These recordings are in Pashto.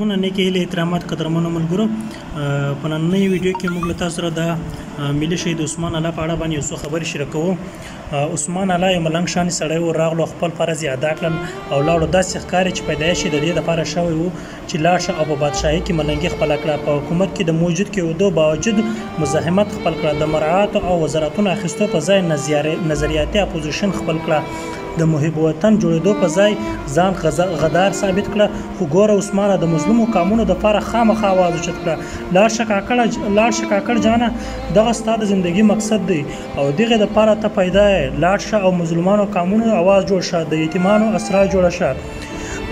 مننه نیکې هیلې احترامات قدرمنو ملګرو په نننۍ ویډیو کې موږ له تاسو سره د ملي شهید عثمان الله په اړه باندې یو څه خبرې شریکوو عثمان الله یو ملنګ شان سړی و راغلو خپل فرض یې ادا کړل او لاړو داسې ښکاري چې پیدایش یې د دې لپاره شوی و چې لاړ شه او په بادشاهۍ کې ملنګي خپله کړه په حکومت کې د موجود کېدو باوجود مزاحمت خپل کړه د مراعاتو او وزارتونو اخیستو په ځای نظریاتي اپوزیشن خپل کړه د محب وطن جوړیدو په ځای ځان غدار ثابت کړه خو ګوره عثمانه د مظلومو قامونو د پاره خامخا اواز اوچت کړه لاړ شه کاکړه لاړ شه کاکړ جانه دغه ستا د زندګی مقصد دی او دغه د پاره ته پیدا یې لاړ شه او مظلومانو قامونو اواز جوړ شه د یتیمانو اسرا جوړه شه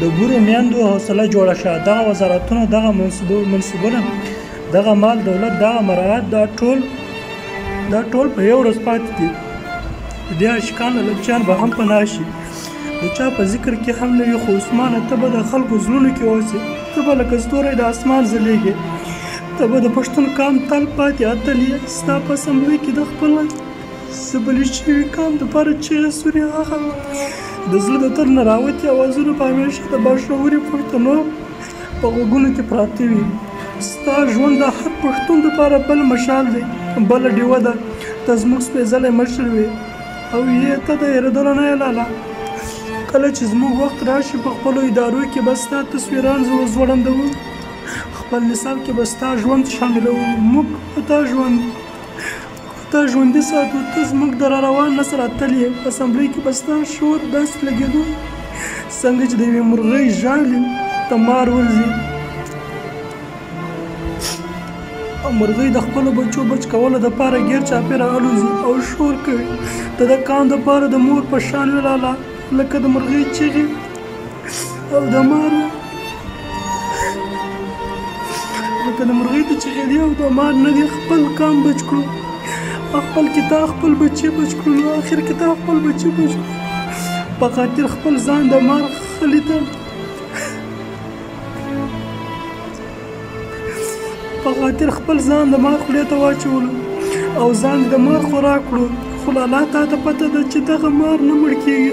د بورو میندو حوصله جوړه شه دغه وزارتونو دغه منصبونه دغه مال دولت دغه مراعات دا ټول دا ټول په یو ورځ پاتې دي. په دې اشکاله لکچیان به هم پناه شي د چا په ذکر کې هم نه وي خو عثمانه ته به د خلکو زړونو کې اوسې ته به لکه ستوری د اسمان ځلېږې ته به د پښتون قام تل پاتې اتل یې ستا په اسمبلۍ کې د خپل سبلي شوي قام دپاره چیغې سورې هغه د زړه د تل نه راوتي اوازونه به همېشه د باشعوري پښتنو په غوږونو کې پراته وي ستا ژوند د هر پښتون لپاره بل مشال دی بل ډیوه ده ته زموږ سپېځلی مشر وي او یې ته د هېرېدلو نه لالا کله چې زموږ وخت راشي په خپلو ادارو کې به ستا تصویران ځوړندوو خپل نصاب کې به ستا ژوند شاملوو موږ په تا ژوند خدای ژوندی ساتو ته زموږ د را روان نسل اتل یې په اسمبلۍ کې به ستا شور داسې لګېدو څنګه چې د یوې مرغۍ ژاړي ته مار ورځي او مرغۍ د خپلو بچو بچ کولو دپاره غیر چاپېره الوځي او شور کوي ته د قام دپاره د مور په شان وې لالا لکه د مرغۍ چیغې او د مار لکه د مرغۍ ته چې خېدي او د مار نه دې خپل کام بچ کړو خپل کتاب خپل بچي بچ کړو نو آخر کتاب خپل بچي بچ کړو په خاطر خپل ځان د مار خلی ته په خاطر خپل ځان د مار خولې ته واچولو او ځان د مار خوراک کړو خو لالا تا ته پته ده چې دغه مار نه مړ کیږي